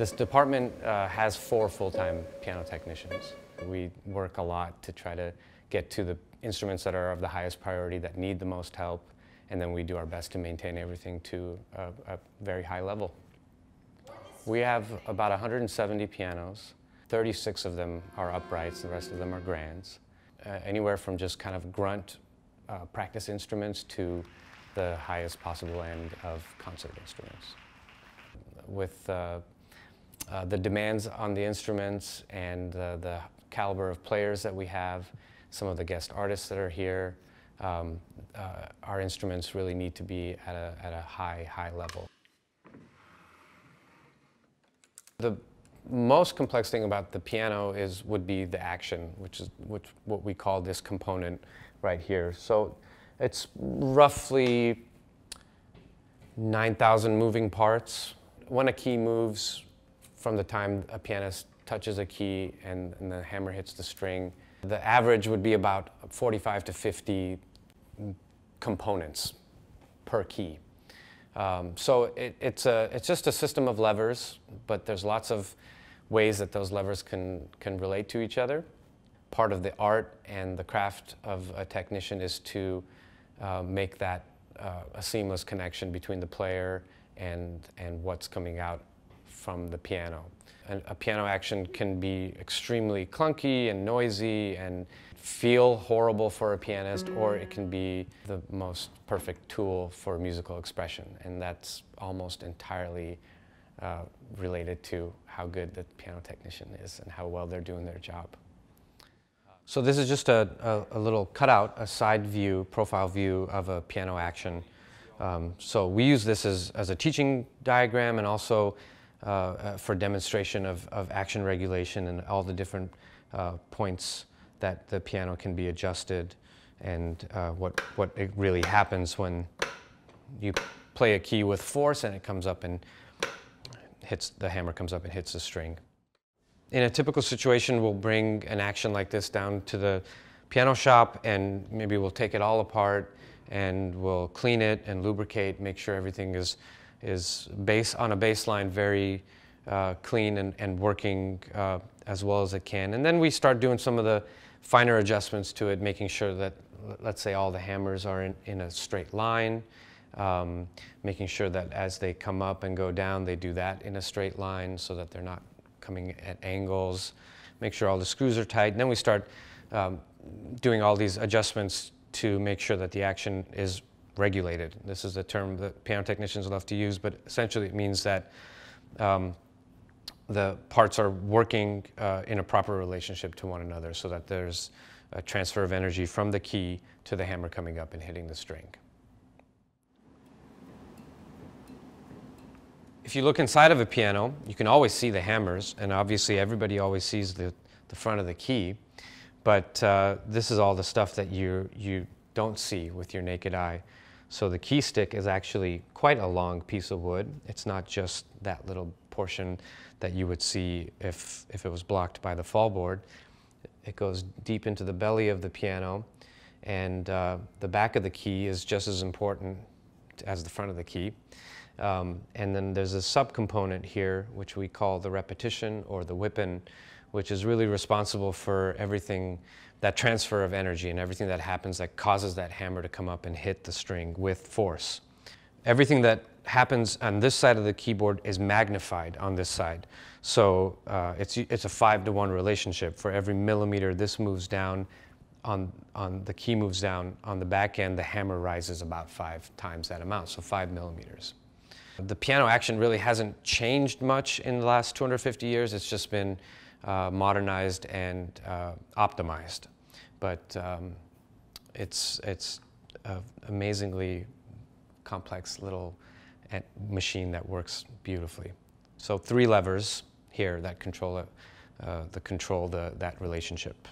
This department uh, has four full-time piano technicians. We work a lot to try to get to the instruments that are of the highest priority, that need the most help, and then we do our best to maintain everything to a, a very high level. We have about 170 pianos. 36 of them are uprights, the rest of them are grands. Uh, anywhere from just kind of grunt uh, practice instruments to the highest possible end of concert instruments. With uh, uh the demands on the instruments and the caliber of players that we have, some of the guest artists that are here, um, uh, our instruments really need to be at a, at a high, high level. The most complex thing about the piano is would be the action, which is which, what we call this component right here. So it's roughly 9,000 moving parts. When a key moves from the time a pianist touches a key and, and the hammer hits the string, the average would be about 45 to 50 components per key. Um, so it, it's, a, it's just a system of levers, but there's lots of ways that those levers can, can relate to each other. Part of the art and the craft of a technician is to uh, make that uh, a seamless connection between the player and, and what's coming out from the piano. And a piano action can be extremely clunky and noisy and feel horrible for a pianist, or it can be the most perfect tool for musical expression. And that's almost entirely uh, related to how good the piano technician is and how well they're doing their job. So this is just a, a, a little cutout, a side view, profile view of a piano action. Um, so we use this as, as a teaching diagram and also uh, uh, for demonstration of, of action regulation and all the different uh, points that the piano can be adjusted and uh, what, what it really happens when you play a key with force and it comes up and hits, the hammer comes up and hits the string. In a typical situation, we'll bring an action like this down to the piano shop and maybe we'll take it all apart and we'll clean it and lubricate, make sure everything is is base on a baseline very uh, clean and, and working uh, as well as it can. And then we start doing some of the finer adjustments to it, making sure that, let's say, all the hammers are in, in a straight line, um, making sure that as they come up and go down, they do that in a straight line so that they're not coming at angles. Make sure all the screws are tight. And then we start um, doing all these adjustments to make sure that the action is regulated. This is a term that piano technicians love to use, but essentially it means that um, the parts are working uh, in a proper relationship to one another so that there's a transfer of energy from the key to the hammer coming up and hitting the string. If you look inside of a piano, you can always see the hammers, and obviously everybody always sees the, the front of the key, but uh, this is all the stuff that you, you don't see with your naked eye. So the key stick is actually quite a long piece of wood. It's not just that little portion that you would see if, if it was blocked by the fall board. It goes deep into the belly of the piano and uh, the back of the key is just as important as the front of the key. Um, and then there's a subcomponent here which we call the repetition or the wippen which is really responsible for everything that transfer of energy and everything that happens that causes that hammer to come up and hit the string with force. Everything that happens on this side of the keyboard is magnified on this side. So uh, it's, it's a five to one relationship. For every millimeter this moves down, on, on the key moves down, on the back end the hammer rises about five times that amount, so five millimeters. The piano action really hasn't changed much in the last 250 years. It's just been uh, modernized and uh, optimized. But um, it's, it's an amazingly complex little machine that works beautifully. So three levers here that control, uh, the control the, that relationship.